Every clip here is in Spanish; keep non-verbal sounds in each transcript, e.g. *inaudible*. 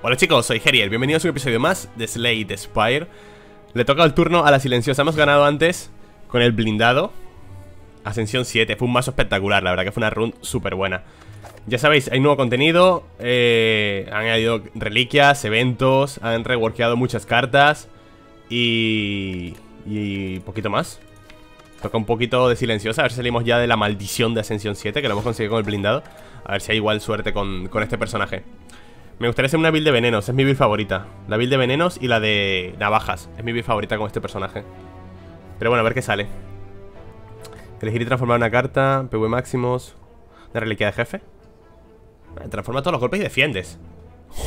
Hola chicos, soy Geriel, bienvenidos a un episodio más de Slade Spire. Le toca el turno a la silenciosa, hemos ganado antes con el blindado. Ascensión 7, fue un mazo espectacular, la verdad que fue una run súper buena. Ya sabéis, hay nuevo contenido, eh, han añadido reliquias, eventos, han reworkeado muchas cartas. Y... y poquito más. Toca un poquito de silenciosa, a ver si salimos ya de la maldición de Ascensión 7 Que lo hemos conseguido con el blindado. A ver si hay igual suerte con este personaje Me gustaría hacer una build de venenos, es mi build favorita La build de venenos y la de navajas Es mi build favorita con este personaje Pero bueno, a ver qué sale Elegir y transformar una carta PV máximos Una reliquia de jefe Transforma todos los golpes y defiendes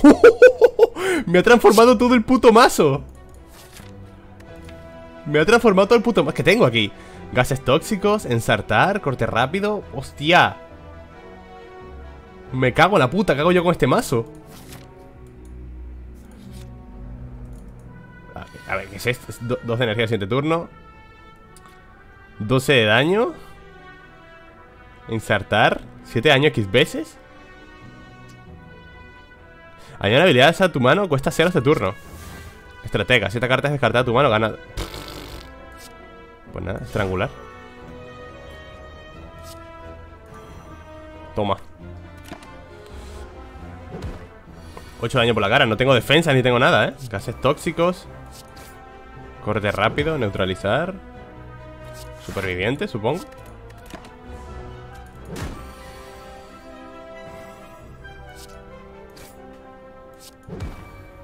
*laughs* Me ha transformado todo el puto mazo Me ha transformado todo el puto mazo ¿Qué tengo aquí? Gases tóxicos, ensartar, corte rápido ¡Hostia! Me cago en la puta, ¿qué hago yo con este mazo? A ver, ¿qué es esto? dos de energía siguiente turno. 12 de daño. Ensartar 7 daño X veces. Añadir habilidades a tu mano Cuesta 0 este turno. Estratega, 7 cartas descartadas a tu mano Gana. Pues nada, estrangular. Toma. 8 daño por la cara, no tengo defensa ni tengo nada, ¿eh? Gases tóxicos Corte rápido, neutralizar. Superviviente, supongo.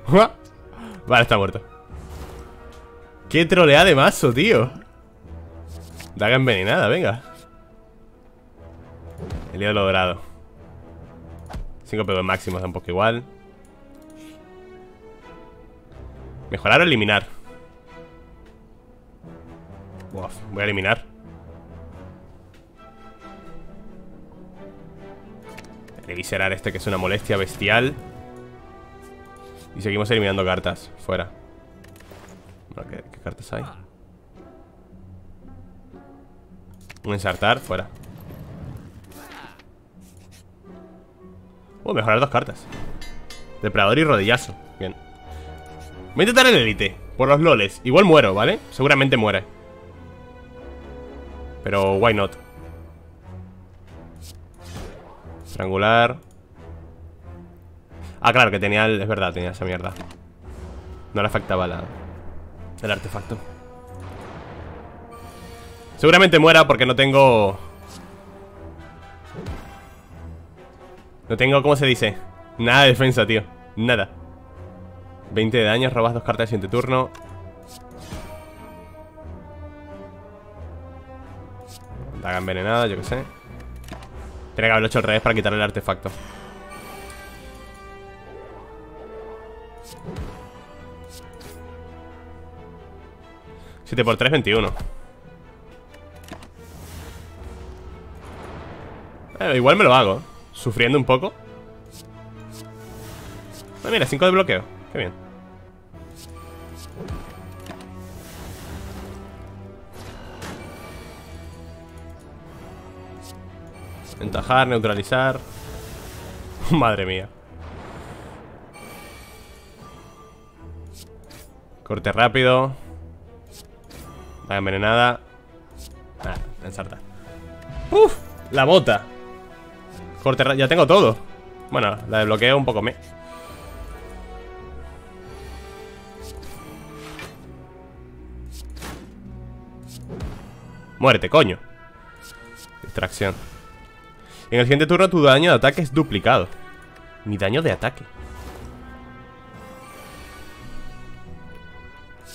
*laughs* Vale, está muerto. Qué trolea de mazo, tío. Daga envenenada, venga. El ídolo dorado 5 PV máximos, tampoco igual. Mejorar o eliminar voy a eliminar. Reviserar este que es una molestia bestial. Y seguimos eliminando cartas Fuera. ¿qué, ¿qué, cartas hay? Un ensartar, fuera. Oh, mejorar dos cartas. Depredador y rodillazo. Bien. Voy a intentar el elite Por los loles. Igual muero, ¿vale? Seguramente muere Pero why not Estrangular Ah, claro, que tenía el... Es verdad, tenía esa mierda. No le afectaba la... El artefacto. Seguramente muera porque no tengo... No tengo, ¿cómo se dice? Nada de defensa, tío. Nada. 20 de daño, robas dos cartas de siguiente turno Daga envenenada, yo que sé. Tiene que haberlo hecho al revés para quitarle el artefacto. 7 por 3, 21 Eh, igual me lo hago Sufriendo un poco. Ah, Mira, 5 de bloqueo. Qué bien Entajar, neutralizar. *laughs* Madre mía. Corte rápido. Va envenenada. Ah, ensarta. ¡Uf! La bota. Ya tengo todo. Bueno, la de bloqueo un poco me. Muerte, coño. Distracción En el siguiente turno tu daño de ataque es duplicado. Mi daño de ataque.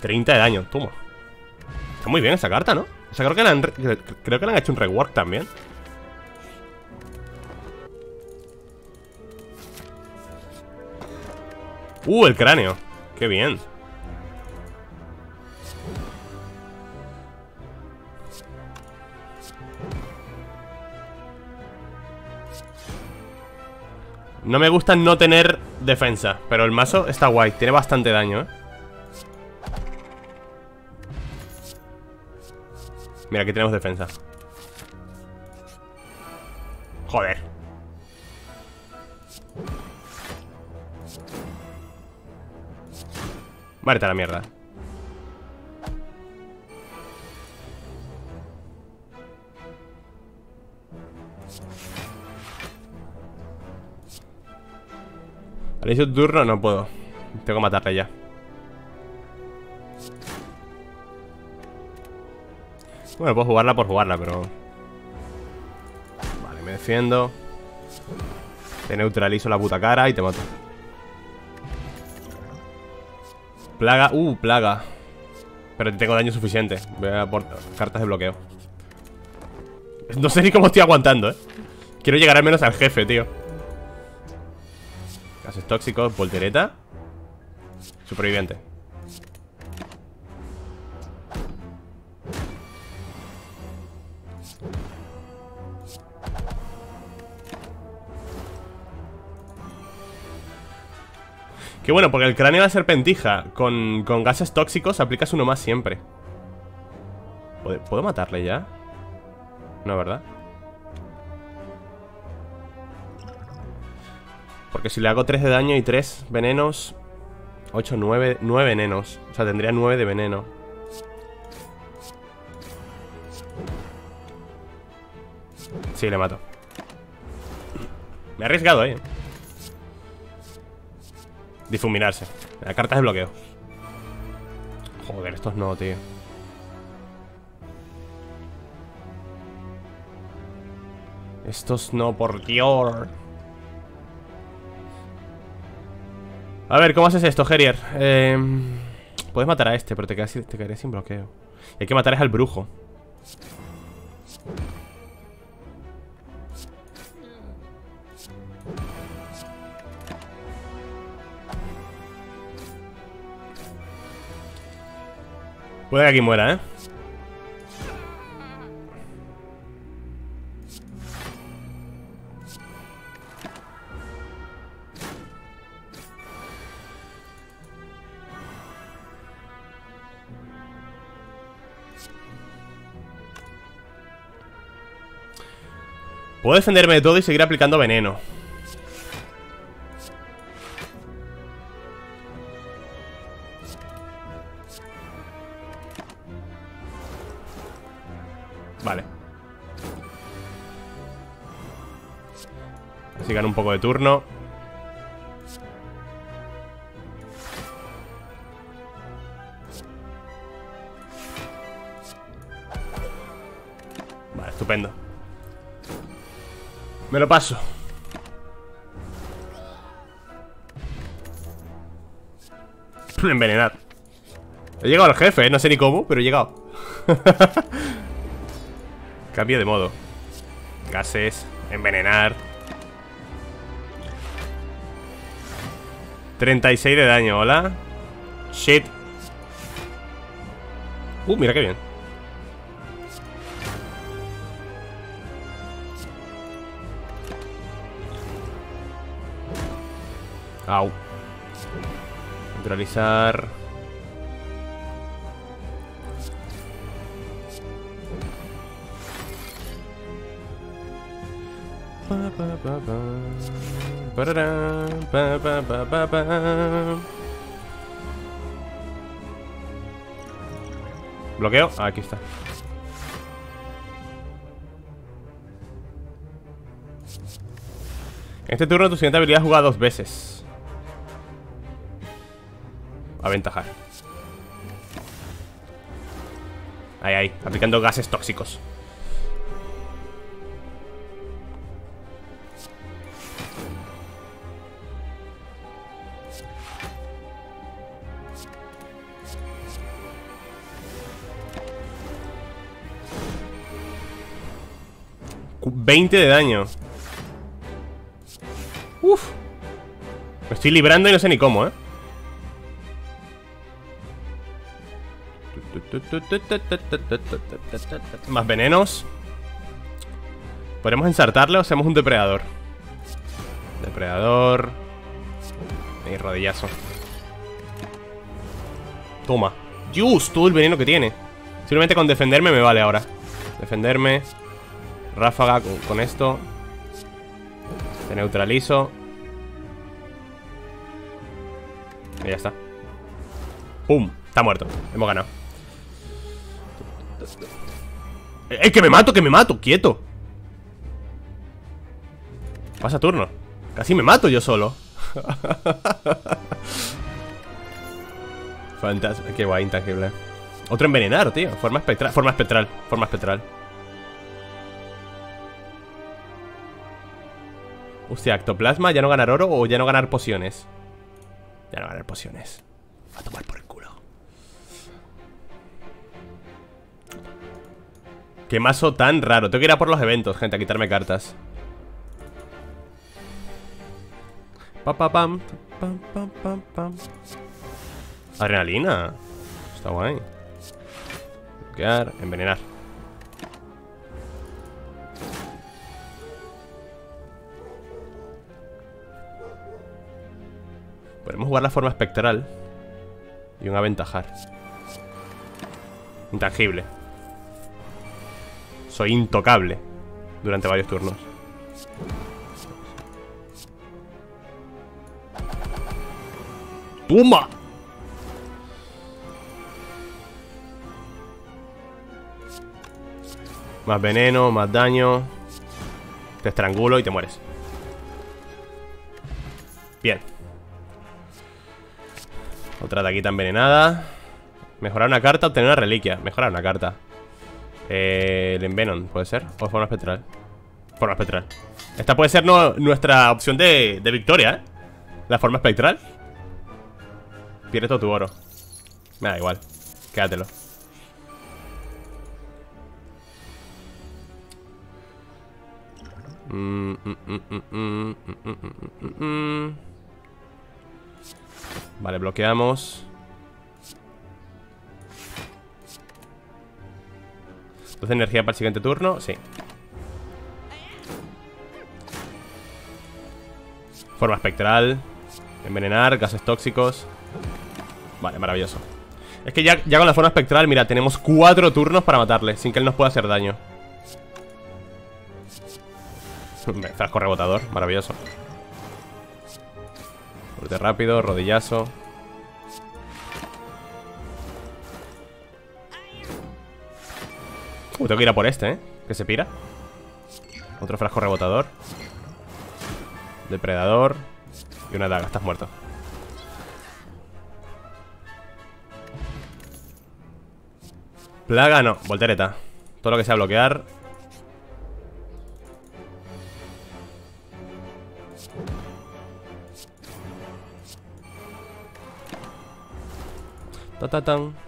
30 de daño, toma. Está muy bien esa carta, ¿no? O sea, creo que le han, creo que le han hecho un rework también. Uh, el cráneo. Qué bien No me gusta no tener defensa Pero el mazo está guay Tiene bastante daño, ¿eh? Mira, aquí tenemos defensa. Joder. Muérete a la mierda Al inicio de turno no puedo. Tengo que matarle ya. Bueno, puedo jugarla por jugarla, pero... Vale, me defiendo. Te neutralizo la puta cara y te mato. Plaga, uh, plaga. Pero tengo daño suficiente. Voy a por cartas de bloqueo. No sé ni cómo estoy aguantando, eh. Quiero llegar al menos al jefe, tío Gases tóxicos, voltereta Superviviente Qué bueno, porque el cráneo de serpentija con, con gases tóxicos aplicas uno más siempre ¿Puedo matarle ya? No, ¿verdad? Porque si le hago 3 de daño y 3 venenos 8, 9, 9 venenos. O sea, tendría 9 de veneno. Sí, le mato. Me he arriesgado, eh. Difuminarse. La carta de bloqueo. Joder, estos no, tío. Estos no, por Dios A ver, ¿cómo haces esto, Gerier? Eh, puedes matar a este, pero te, quedas, te sin bloqueo y Hay que matar es al brujo Puede que aquí muera, ¿eh? Puedo defenderme de todo y seguir aplicando veneno. Sigan un poco de turno Me lo paso. *laughs* Envenenar He llegado al jefe, ¿eh? no sé ni cómo, pero he llegado. *laughs* Cambio de modo. Gases, envenenar. 36 de daño, hola. Shit. Uh, mira qué bien Au. Neutralizar. Bloqueo, ah, aquí está. En este turno tu siguiente habilidad juega dos veces Aventajar. Ahí, ahí, aplicando gases tóxicos. 20 de daño. Uf. Me estoy librando y no sé ni cómo, ¿eh? Más venenos. ¿Podemos ensartarle o hacemos un depredador? Depredador. Y rodillazo. Toma. Dios, todo el veneno que tiene. Simplemente con defenderme me vale ahora. Defenderme. Ráfaga con, esto. Te neutralizo. Y ya está. ¡Pum! Está muerto, hemos ganado ¡Eh, que me mato, que me mato! ¡Quieto! Pasa turno. Casi me mato yo solo. *laughs* Fantasma, qué guay, intangible. Otro envenenar, tío. Forma espectral, forma espectral, forma espectral. Hostia, ectoplasma, ya no ganar oro o ya no ganar pociones Ya no ganar pociones. A tomar por el Qué mazo tan raro Tengo que ir a por los eventos, gente, a quitarme cartas Pa, pa, pam, pam, pam, pam, pam. Adrenalina. Está guay. Bloquear, envenenar. Podemos jugar la forma espectral y un aventajar. Intangible. Soy intocable durante varios turnos. ¡Toma! Más veneno, más daño. Te estrangulo y te mueres. Bien. Otra taquita envenenada. Mejorar una carta, obtener una reliquia. Mejorar una carta eh, El envenon, ¿puede ser? O forma espectral Forma espectral. Esta puede ser nuestra opción de, victoria, ¿eh? La forma espectral. Pierdes todo tu oro. Me da igual. Quédatelo. Vale, bloqueamos Entonces energía para el siguiente turno Sí. Forma espectral Envenenar, gases tóxicos. Vale, maravilloso. Es que ya, ya con la forma espectral, mira, tenemos cuatro turnos para matarle Sin que él nos pueda hacer daño. Frasco rebotador, maravilloso. Fuerte rápido, rodillazo Tengo que ir a por este, ¿eh? Que se pira. Otro frasco rebotador. Depredador. Y una daga, estás muerto. Plaga no, voltereta. Todo lo que sea bloquear. Ta -ta.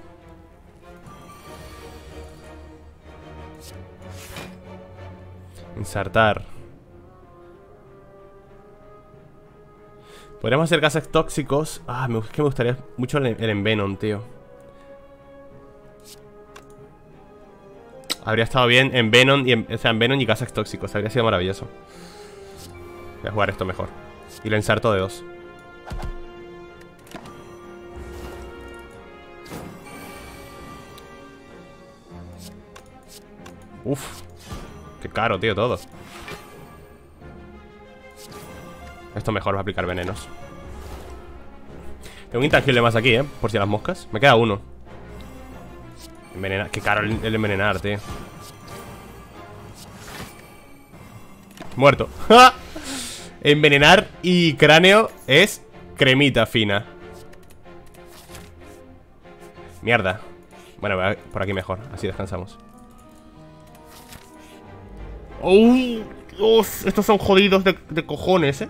Insertar Podríamos hacer gases tóxicos Ah, es que me gustaría mucho el, envenom, tío Habría estado bien en Venom y en, o sea, en Venom y gases tóxicos. Habría sido maravilloso. Voy a jugar esto mejor. Y lo inserto de dos. Uf. Qué caro, tío, todo. Esto mejor va a aplicar venenos. Tengo un intangible más aquí, ¿eh? Por si las moscas. Me queda uno. Envenenar. Qué caro el, envenenar, tío. Muerto. *laughs* Envenenar y cráneo es cremita fina. Mierda. Bueno, por aquí mejor. Así descansamos. ¡Oh! Dios, estos son jodidos de, de cojones, eh.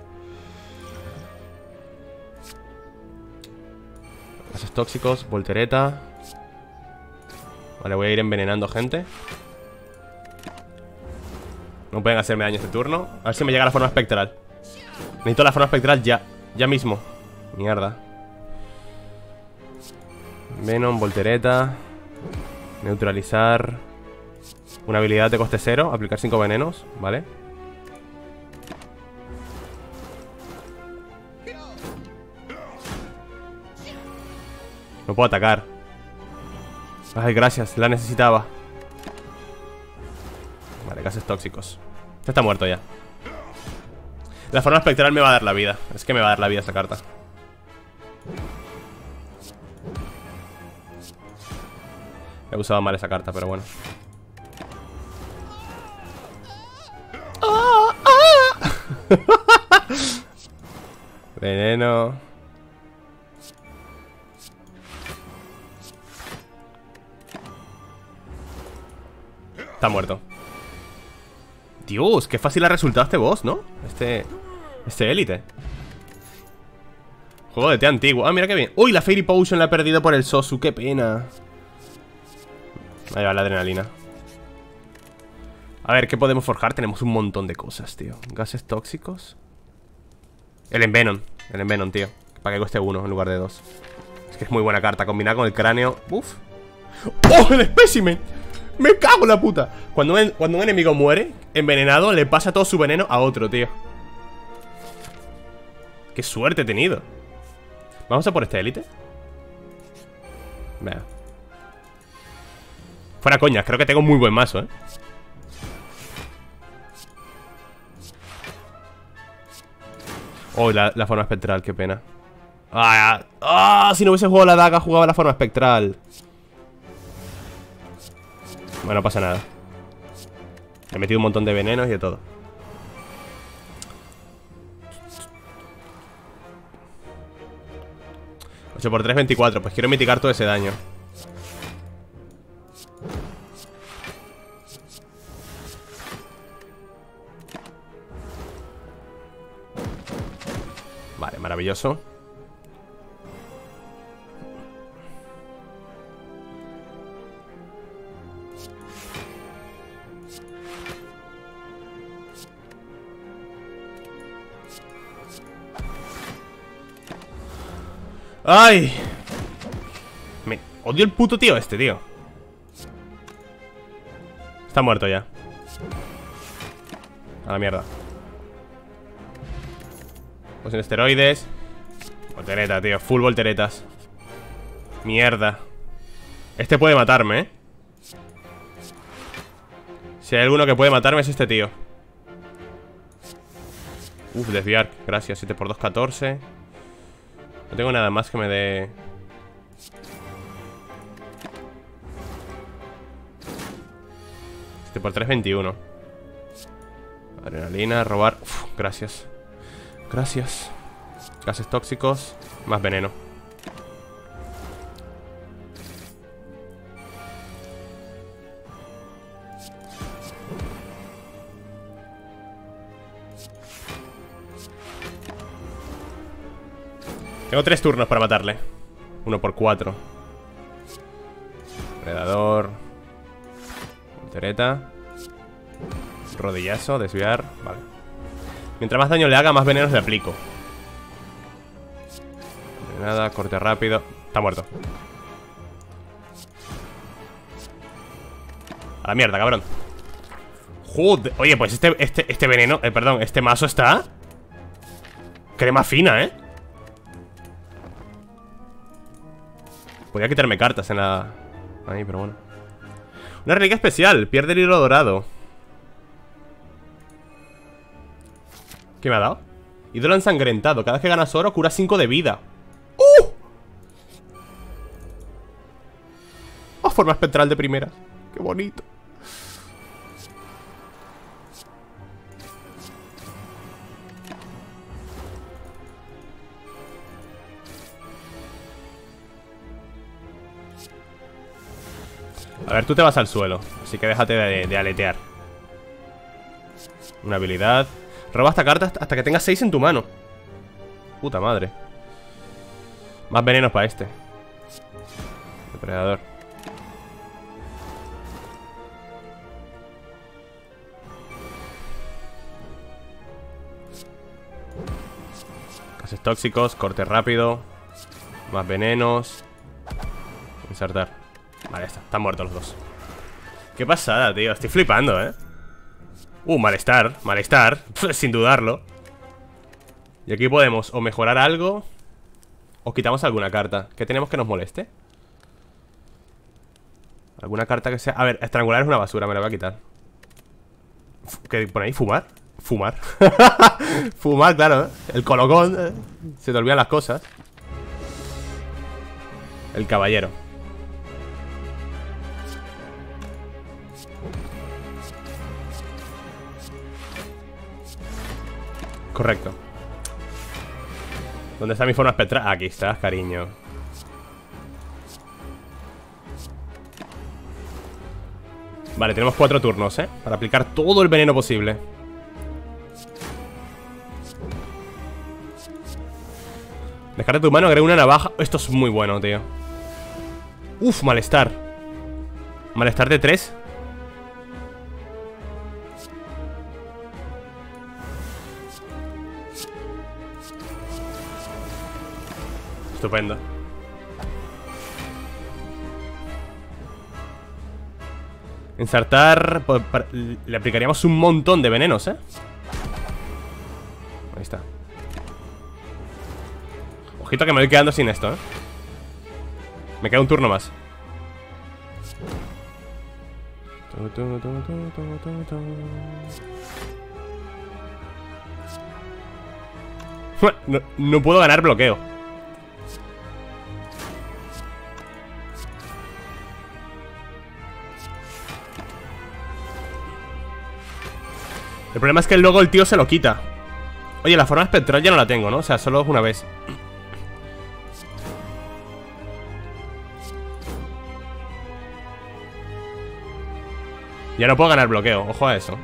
Gases tóxicos, voltereta. Vale, voy a ir envenenando gente No pueden hacerme daño este turno A ver si me llega la forma espectral Necesito la forma espectral ya Ya mismo Mierda Venom, voltereta Neutralizar Una habilidad de coste cero Aplicar 5 venenos, vale No puedo atacar. Ay, gracias, la necesitaba. Vale, gases tóxicos. Este está muerto ya. La forma espectral me va a dar la vida. Es que me va a dar la vida esta carta. He usado mal esa carta, pero bueno *laughs* Veneno. Está muerto. Dios, qué fácil ha resultado este boss, ¿no? Este... Este élite. Juego de té antiguo. Ah, mira qué bien. Uy, la Fairy Potion la he perdido por el Sosu Qué pena. Ahí va la adrenalina A ver, ¿qué podemos forjar? Tenemos un montón de cosas, tío Gases tóxicos El Envenom El Envenom, tío Para que cueste uno en lugar de dos Es que es muy buena carta Combinada con el cráneo Uf ¡Oh, el espécimen! ¡Me cago en la puta! Cuando un, cuando un enemigo muere, envenenado, le pasa todo su veneno a otro, tío. ¡Qué suerte he tenido! ¿Vamos a por este élite? Vea. Fuera coñas, creo que tengo muy buen mazo, ¿eh? Oh, la, forma espectral, qué pena. ¡Ah! ¡Ah! Si no hubiese jugado la daga, jugaba la forma espectral. Bueno, no pasa nada. He metido un montón de venenos y de todo. 8 por 3, 24 Pues quiero mitigar todo ese daño ¡Ay! Me odio el puto tío este, tío. Está muerto ya. A la mierda. Pues en esteroides Voltereta, tío, full volteretas Mierda. Este puede matarme, ¿eh? Si hay alguno que puede matarme es este tío. Uf, desviar, gracias 7 por 2, 14 no tengo nada más que me dé... Por 321 Adrenalina, robar. Uf, Gracias. Gracias Gases tóxicos Más veneno. Tengo tres turnos para matarle. Uno por cuatro. Predador. Voltereta Rodillazo, desviar. Vale. Mientras más daño le haga, más venenos le aplico Nada, corte rápido. Está muerto. A la mierda, cabrón. Joder, oye, pues este, este, este veneno eh, Perdón, este mazo está Crema fina, ¿eh? Podría quitarme cartas en la... Ahí, pero bueno. Una reliquia especial, pierde el hilo dorado. ¿Qué me ha dado? Ídolo ensangrentado, cada vez que ganas oro cura 5 de vida ¡Uh! Oh, forma espectral de primera. Qué bonito. A ver, tú te vas al suelo Así que déjate de, aletear. Una habilidad. Roba esta carta hasta que tengas 6 en tu mano. Puta madre Más venenos para este. Depredador. Gases tóxicos, corte rápido. Más venenos. Insertar. Vale, está, están muertos los dos. Qué pasada, tío, estoy flipando, eh. Uh, malestar, malestar. *laughs* Sin dudarlo. Y aquí podemos o mejorar algo o quitamos alguna carta ¿Qué tenemos que nos moleste? Alguna carta que sea... A ver, estrangular es una basura, me la voy a quitar ¿Qué por ahí? ¿Fumar? Fumar *laughs* Fumar, claro. ¿eh? El colocón. ¿eh? Se te olvidan las cosas El caballero Correcto ¿Dónde está mi forma espectral? Aquí estás, cariño. Vale, tenemos cuatro turnos, ¿eh? Para aplicar todo el veneno posible. Descarta tu mano, agrega una navaja. Esto es muy bueno, tío. Uf, malestar. Malestar de tres. Estupendo. Ensartar pues, Le aplicaríamos un montón de venenos, ¿eh? Ahí está Ojito que me voy quedando sin esto, ¿eh? Me queda un turno más *laughs* no, no puedo ganar bloqueo El problema es que luego el tío se lo quita. Oye, la forma espectral ya no la tengo, ¿no? O sea, solo una vez. Ya no puedo ganar bloqueo, ojo a eso.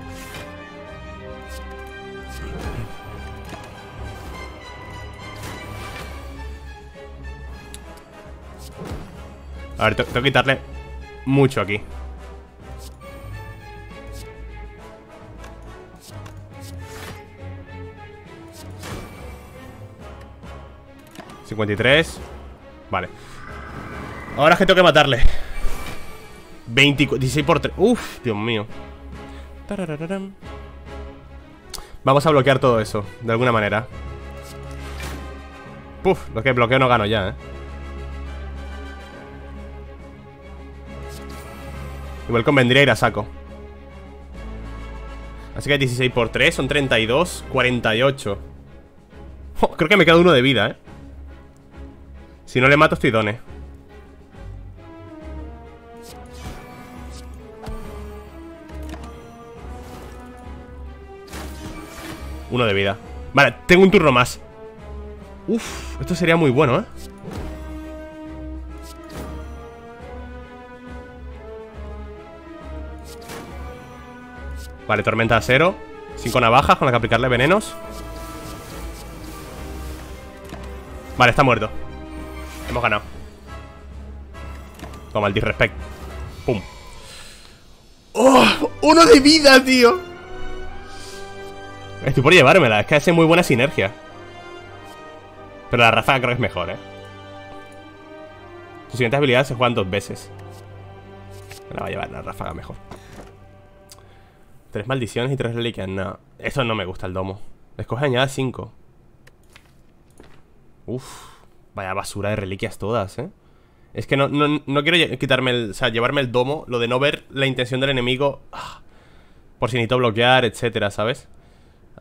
A ver, tengo que quitarle mucho aquí 53 Vale. Ahora es que tengo que matarle. 16 por 3 Uf, Dios mío. Vamos a bloquear todo eso De alguna manera. Puf, lo que bloqueo no gano ya, eh Igual convendría ir a saco. Así que 16 por 3 son 32 48 *laughs* Creo que me queda uno de vida, eh si no le mato estoy done. Uno de vida. Vale, tengo un turno más. Uf, esto sería muy bueno, ¿eh? Vale, tormenta a cero. Cinco navajas con la que aplicarle venenos. Vale, está muerto Hemos ganado. Toma el disrespect. Pum. ¡Oh! ¡Uno de vida, tío! Estoy por llevármela Es que hace muy buena sinergia. Pero la ráfaga creo que es mejor, ¿eh? Sus siguientes habilidades se juegan dos veces. Me la va a llevar la ráfaga mejor. Tres maldiciones y tres reliquias. No, eso no me gusta el domo. Escoge añade cinco. Uf Vaya basura de reliquias todas, ¿eh? Es que no, no, quiero quitarme el... O sea, llevarme el domo Lo de no ver la intención del enemigo ah, Por si necesito bloquear, etcétera, ¿sabes?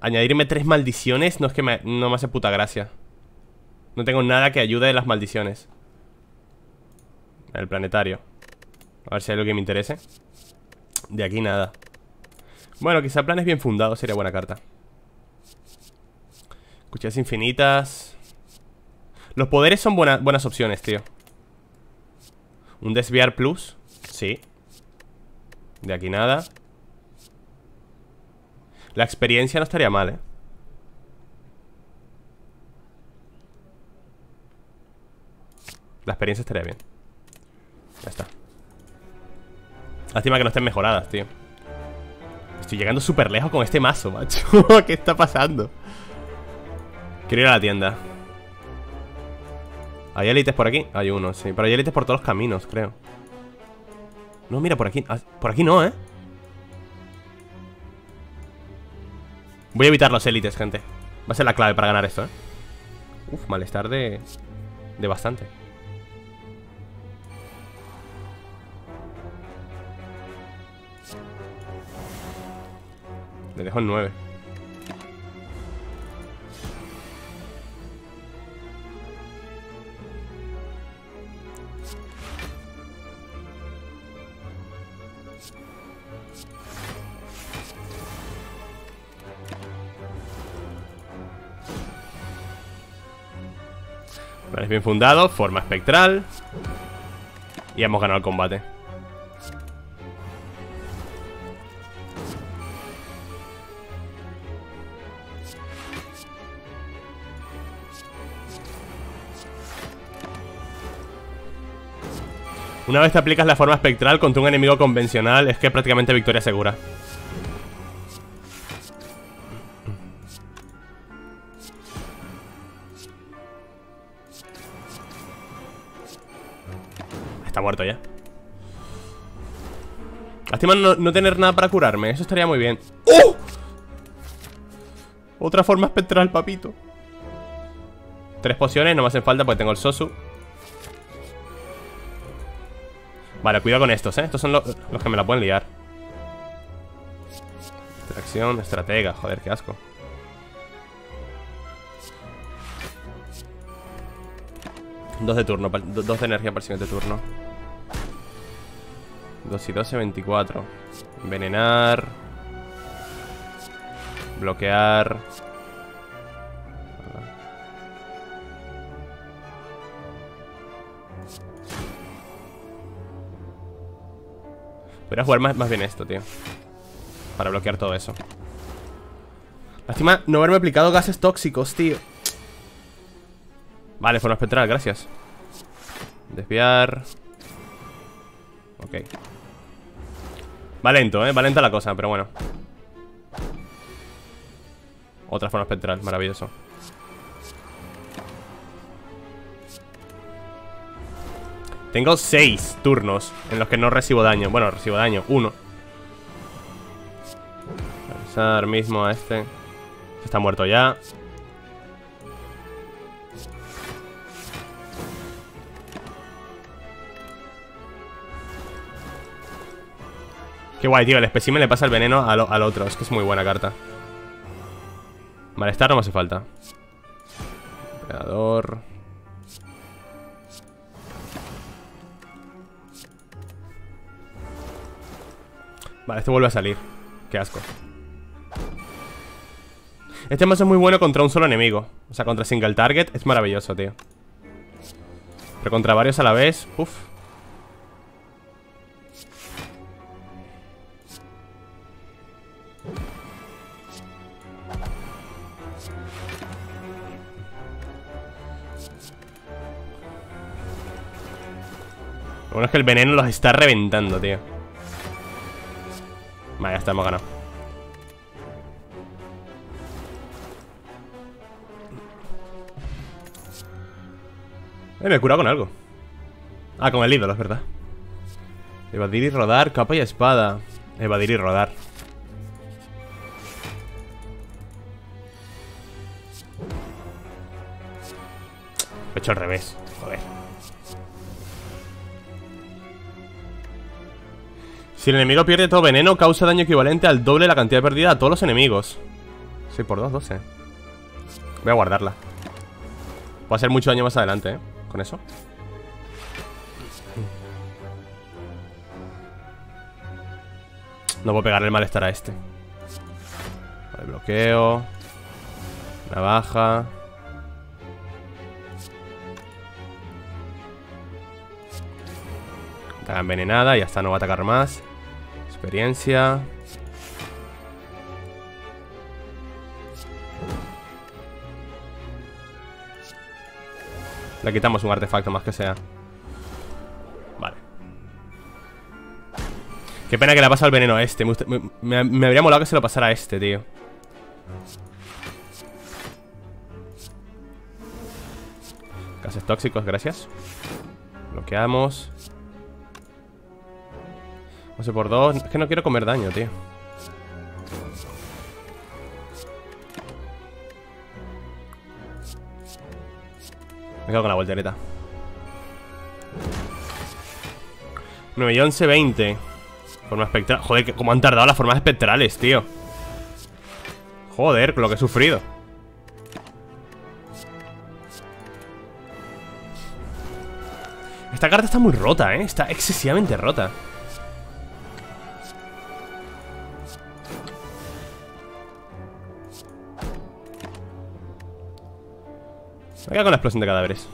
Añadirme tres maldiciones No es que me, no me hace puta gracia. No tengo nada que ayude de las maldiciones. El planetario. A ver si hay algo que me interese. De aquí nada. Bueno, quizá planes bien fundados Sería buena carta. Cuchillas infinitas los poderes son buenas opciones, tío. Un desviar plus Sí. De aquí nada. La experiencia no estaría mal, eh La experiencia estaría bien. Ya está. Lástima que no estén mejoradas, tío. Estoy llegando súper lejos con este mazo, macho. *laughs* ¿Qué está pasando? Quiero ir a la tienda ¿Hay élites por aquí? Hay uno, sí Pero hay élites por todos los caminos, creo No, mira, por aquí ah, Por aquí no, ¿eh? Voy a evitar los élites, gente Va a ser la clave para ganar esto, ¿eh? Uf, malestar de... De bastante Le dejo en 9 Vale, bien fundado, forma espectral. Y hemos ganado el combate. Una vez te aplicas la forma espectral contra un enemigo convencional Es que prácticamente victoria segura Está muerto ya. Lástima no, tener nada para curarme. Eso estaría muy bien. ¡Oh! Otra forma espectral, papito. Tres pociones, no me hacen falta porque tengo el Sosu. Vale, cuidado con estos, ¿eh? Estos son los que me la pueden liar. Tracción, estratega, joder, qué asco. Dos de turno, dos de energía para el siguiente turno 2 y 12, 24 Envenenar. Bloquear. Voy a jugar más, más bien esto, tío. Para bloquear todo eso. Lástima no haberme aplicado gases tóxicos, tío. Vale, forma espectral, gracias. Desviar. Ok Va lento, eh, va lenta la cosa, pero bueno. Otra forma espectral, maravilloso. Tengo seis turnos en los que no recibo daño. Bueno, recibo daño, uno. Pensar mismo a este Está muerto ya Qué guay, tío, el espécimen le pasa el veneno al, al otro. Es que es muy buena carta. Malestar no me hace falta. Emperador. Vale, este vuelve a salir. Qué asco. Este mazo es muy bueno contra un solo enemigo. O sea, contra single target Es maravilloso, tío. Pero contra varios a la vez Uf bueno es que el veneno los está reventando, tío. Vale, ya está, hemos ganado Eh, me he curado con algo. Ah, con el ídolo, es verdad. Evadir y rodar, capa y espada. Evadir y rodar. He hecho al revés Si el enemigo pierde todo veneno, causa daño equivalente al doble de la cantidad perdida a todos los enemigos. 6 por 2, 12. Voy a guardarla. Va a ser mucho daño más adelante, ¿eh? Con eso. No puedo pegar el malestar a este. Vale, bloqueo. Navaja. Está envenenada y hasta no va a atacar más. Experiencia. Le quitamos un artefacto más que sea. Vale. Qué pena que le ha pasado el veneno a este. Me, habría molado que se lo pasara a este, tío. Gases tóxicos, gracias. Bloqueamos. No sé por dos. Es que no quiero comer daño, tío. Me quedo con la voltereta. 9 y 11, 20. Forma espectral. Joder, cómo han tardado las formas espectrales, tío. Joder, lo que he sufrido. Esta carta está muy rota, ¿eh? Está excesivamente rota. Me queda con la explosión de cadáveres.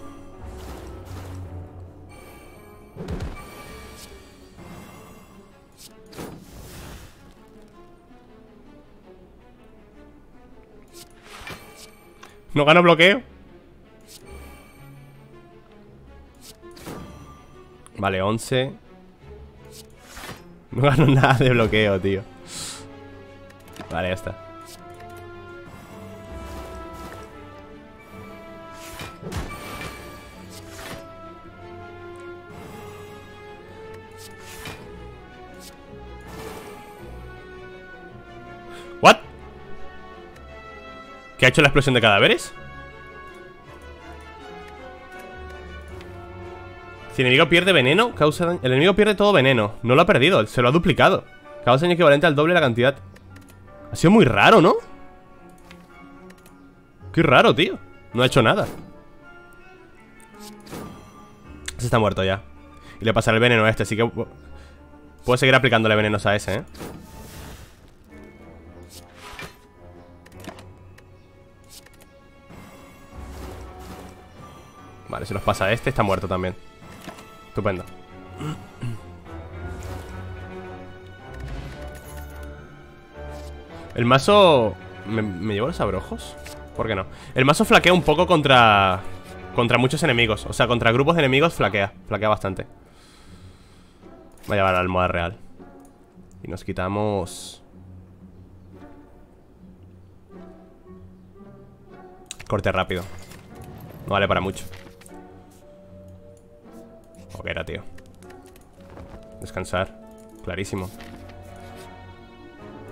No gano bloqueo. Vale, 11. No gano *laughs* nada de bloqueo, tío. Vale, ya está. ¿Qué ha hecho la explosión de cadáveres? Si el enemigo pierde veneno, causa daño. El enemigo pierde todo veneno. No lo ha perdido, se lo ha duplicado. Causa daño equivalente al doble de la cantidad. Ha sido muy raro, ¿no? Qué raro, tío. No ha hecho nada. Ese está muerto ya. Y le pasará el veneno a este, así que... Puedo seguir aplicándole venenos a ese, ¿eh? Vale, si los pasa este, está muerto también. Estupendo. El mazo... ¿Me, ¿Me, llevo los abrojos? ¿Por qué no? El mazo flaquea un poco contra... Contra muchos enemigos O sea, contra grupos de enemigos flaquea Flaquea bastante Voy a llevar la almohada real Y nos quitamos... Corte rápido No vale para mucho era, tío. Descansar. Clarísimo.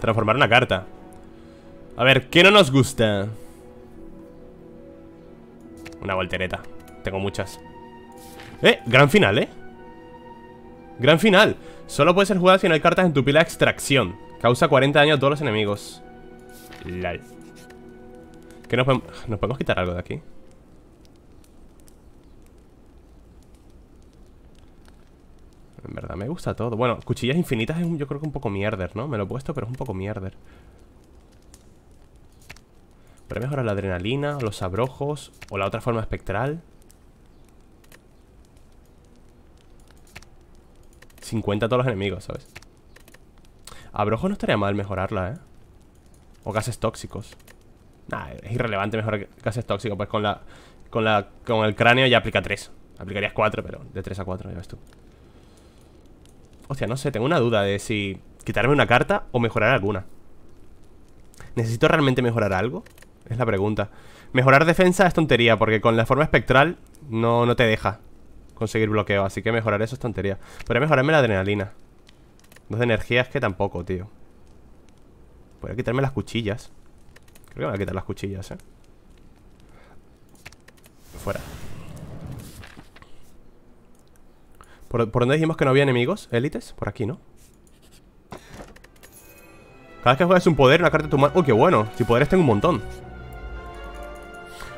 Transformar una carta. A ver, ¿qué no nos gusta? Una voltereta. Tengo muchas. Eh, gran final, eh. Gran final. Solo puede ser jugada si no hay cartas en tu pila de extracción. Causa 40 daño a todos los enemigos. Lal ¿Qué nos podemos... ¿Nos podemos quitar algo de aquí? En verdad me gusta todo Bueno, cuchillas infinitas es yo creo que un poco mierder, ¿no? Me lo he puesto, pero es un poco mierder Pero mejora la adrenalina, los abrojos O la otra forma espectral 50 a todos los enemigos, ¿sabes? Abrojos no estaría mal mejorarla, ¿eh? O gases tóxicos Nah, es irrelevante mejorar gases tóxicos Pues con la, con la con el cráneo ya aplica 3 Aplicarías 4, pero de 3 a 4, ya ves tú Hostia, no sé, tengo una duda de si quitarme una carta o mejorar alguna. ¿Necesito realmente mejorar algo? Es la pregunta. Mejorar defensa es tontería, porque con la forma espectral no, no te deja conseguir bloqueo, así que mejorar eso es tontería. Podría mejorarme la adrenalina. Dos de energía es que tampoco, tío. Podría quitarme las cuchillas. Creo que me voy a quitar las cuchillas, eh. Fuera. ¿Por, dónde dijimos que no había enemigos? ¿Élites? Por aquí, ¿no? Cada vez que juegas un poder, una carta de tu mano... ¡Uy, qué bueno! Si poderes tengo un montón.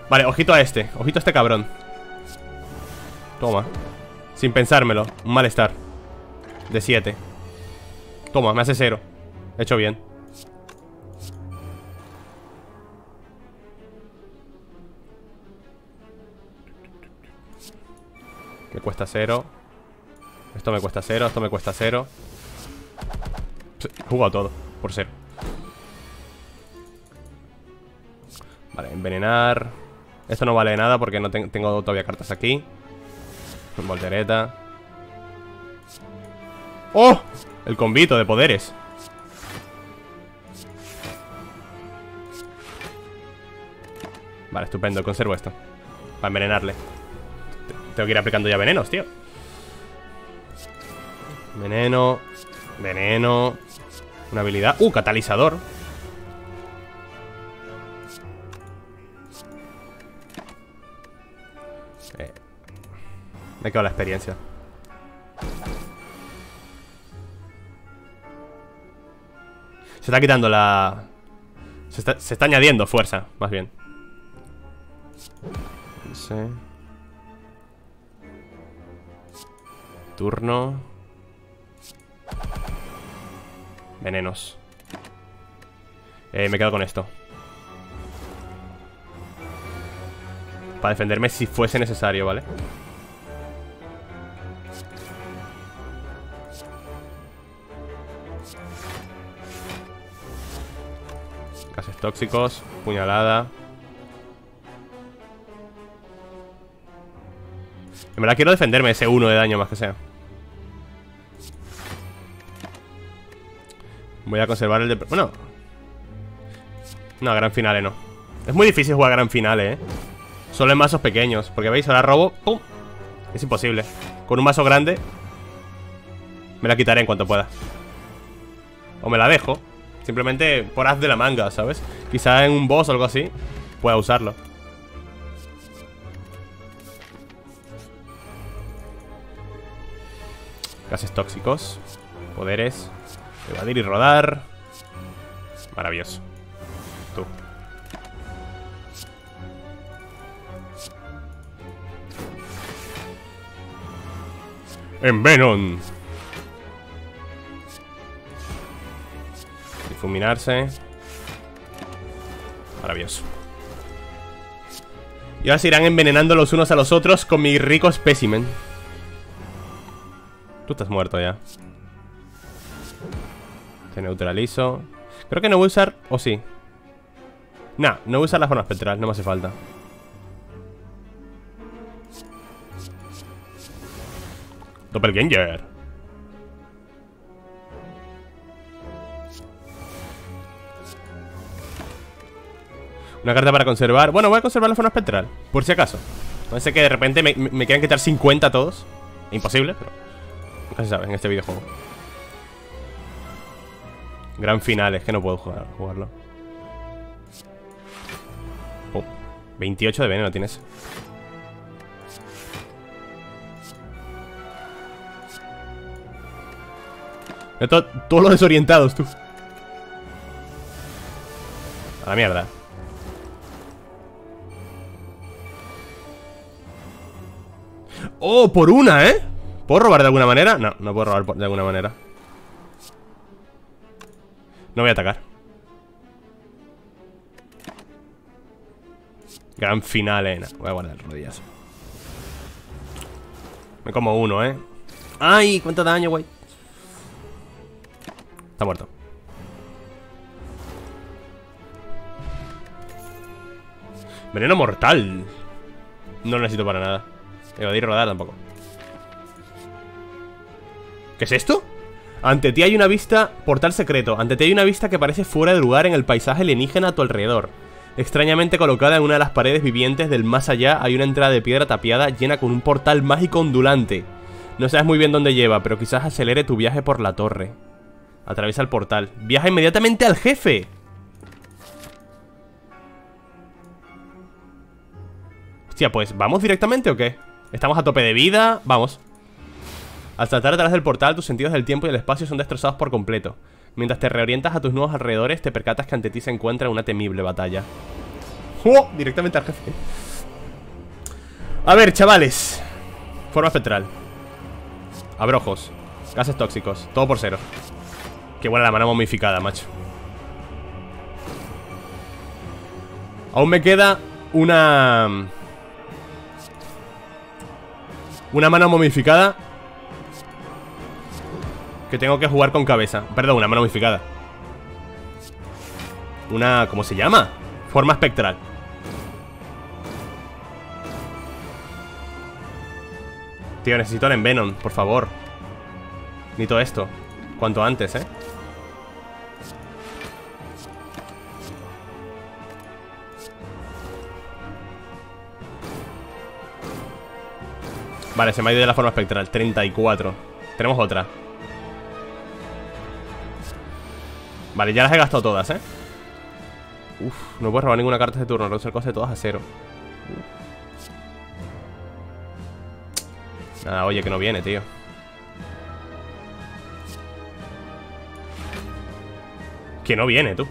Vale, ojito a este. Ojito a este cabrón. Toma. Sin pensármelo. Un malestar. De 7 Toma, me hace cero. He hecho bien. Que cuesta cero esto me cuesta cero, esto me cuesta cero. He jugado todo, por ser Vale, envenenar. Esto no vale nada porque no tengo todavía cartas aquí. Voltereta. ¡Oh! El convito de poderes. Vale, estupendo, conservo esto. Para envenenarle. Tengo que ir aplicando ya venenos, tío Veneno Veneno. Una habilidad. ¡Uh! Catalizador. Eh. Me quedado la experiencia. Se está quitando la... Se está, se está añadiendo fuerza, más bien. Sé Turno Venenos. Eh, me quedo con esto. Para defenderme si fuese necesario, ¿vale? Gases tóxicos Puñalada. En verdad quiero defenderme ese 1 de daño más que sea. Voy a conservar el de... Bueno. No, gran finales no. Es muy difícil jugar gran finales, eh. Solo en mazos pequeños Porque veis, ahora robo ¡Pum! Es imposible. Con un mazo grande Me la quitaré en cuanto pueda. O me la dejo. Simplemente por haz de la manga, ¿sabes? Quizá en un boss o algo así Pueda usarlo. Gases tóxicos Poderes Evadir y rodar. Maravilloso. Tú. Envenom Difuminarse. Maravilloso. Y ahora se irán envenenando los unos a los otros Con mi rico espécimen. Tú estás muerto ya Te neutralizo. Creo que no voy a usar... ¿O sí? Nah, no voy a usar la forma espectral No me hace falta. Doppelganger Una carta para conservar. Bueno, voy a conservar la forma espectral Por si acaso. Parece que de repente me, me quieran quitar 50 todos. Imposible, pero Nunca se sabe en este videojuego Gran final, es que no puedo jugar, jugarlo. 28 de veneno tienes todos los desorientados, tú. A la mierda. Oh, por una, ¿eh? ¿Puedo robar de alguna manera? No, no puedo robar de alguna manera No voy a atacar. Gran final, eh. Voy a guardar rodillas Me como uno, eh. ¡Ay! ¿Cuánto daño, güey? Está muerto. Veneno mortal. No lo necesito para nada. Evadir rodar tampoco. ¿Qué es esto? Ante ti hay una vista, portal secreto Ante ti hay una vista que parece fuera de lugar en el paisaje alienígena a tu alrededor. Extrañamente colocada en una de las paredes vivientes del más allá Hay una entrada de piedra tapiada llena con un portal mágico ondulante. No sabes muy bien dónde lleva, pero quizás acelere tu viaje por la torre. Atraviesa el portal. Viaja inmediatamente al jefe. Hostia, pues, ¿vamos directamente o qué? Estamos a tope de vida, vamos al saltar detrás del portal, tus sentidos del tiempo y el espacio son destrozados por completo. Mientras te reorientas a tus nuevos alrededores, te percatas que ante ti se encuentra una temible batalla. ¡Oh! Directamente al jefe. A ver, chavales. Forma espectral. Abrojos. Gases tóxicos. Todo por cero. Qué buena la mano momificada, macho. Aún me queda una... Una mano momificada que tengo que jugar con cabeza. Perdón, una mano modificada. Una... ¿cómo se llama? Forma espectral. Tío, necesito el Envenom, por favor. Necesito esto. Cuanto antes, ¿eh? Vale, se me ha ido de la forma espectral. 34 Tenemos otra Vale, ya las he gastado todas, ¿eh? Uf, no puedo robar ninguna carta de turno Reduce el coste de todas a cero. Nada, oye, que no viene, tío. Que no viene, tú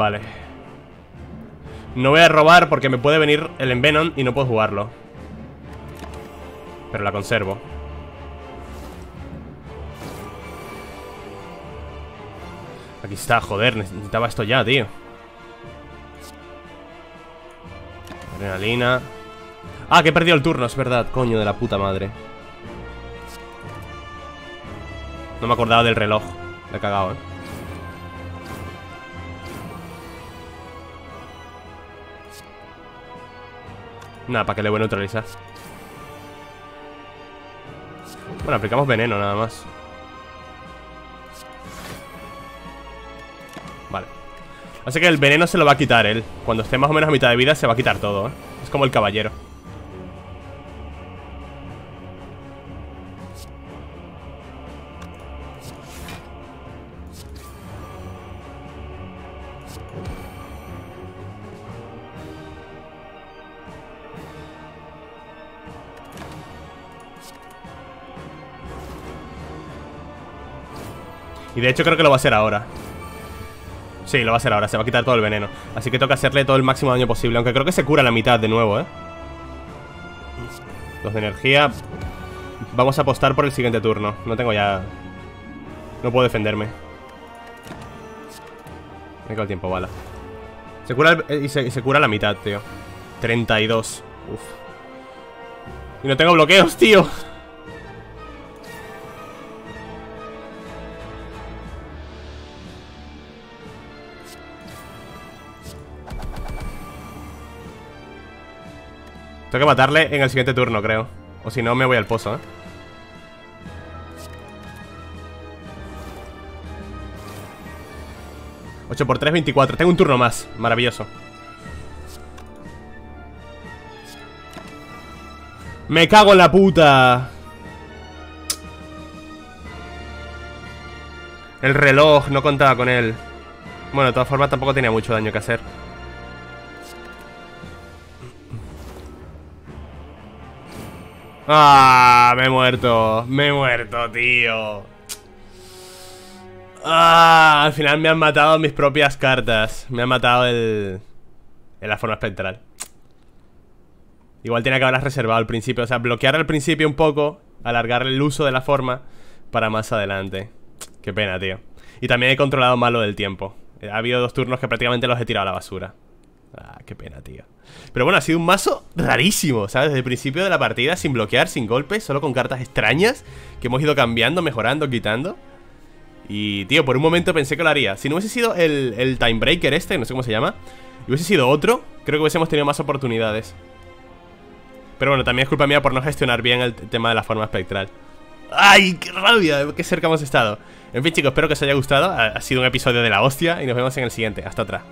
Vale. No voy a robar porque me puede venir el Envenom y no puedo jugarlo. Pero la conservo. Aquí Aquí está, joder, necesitaba esto ya, tío. Adrenalina. Ah, que he perdido el turno, es verdad Coño de la puta madre. No me acordaba del reloj. Le he cagado, eh Nada, para que le voy a neutralizar Bueno, aplicamos veneno nada más. Vale. Así que el veneno se lo va a quitar él. Cuando esté más o menos a mitad de vida se va a quitar todo, ¿eh? Es como el caballero Y de hecho creo que lo va a hacer ahora. Sí, lo va a hacer ahora, se va a quitar todo el veneno. Así que toca hacerle todo el máximo daño posible Aunque creo que se cura la mitad de nuevo, ¿eh? Dos de energía. Vamos a apostar por el siguiente turno. No tengo ya... No puedo defenderme. Me quedo el tiempo, bala. Se cura y, se, y se cura la mitad, tío. 32 Uf. Y no tengo bloqueos, tío Tengo que matarle en el siguiente turno, creo. O si no, me voy al pozo, ¿eh? Ocho por 3, 24 Tengo un turno más, maravilloso. Me cago en la puta. El reloj, no contaba con él. Bueno, de todas formas tampoco tenía mucho daño que hacer Ah, me he muerto. Me he muerto, tío. Ah, al final me han matado mis propias cartas. Me han matado el... En la forma espectral. Igual tenía que haberlas reservado al principio. O sea, bloquear al principio un poco. Alargar el uso de la forma. Para más adelante. Qué pena, tío. Y también he controlado mal lo del tiempo. Ha habido dos turnos que prácticamente los he tirado a la basura. Ah, qué pena, tío. Pero bueno, ha sido un mazo rarísimo, ¿sabes? Desde el principio de la partida, sin bloquear, sin golpes Solo con cartas extrañas Que hemos ido cambiando, mejorando, quitando. Y, tío, por un momento pensé que lo haría. Si no hubiese sido el, el Timebreaker este, no sé cómo se llama Y hubiese sido otro Creo que hubiésemos tenido más oportunidades. Pero bueno, también es culpa mía por no gestionar bien el tema de la forma espectral. ¡Ay, qué rabia! ¡Qué cerca hemos estado! En fin, chicos, espero que os haya gustado. Ha sido un episodio de la hostia Y nos vemos en el siguiente. Hasta otra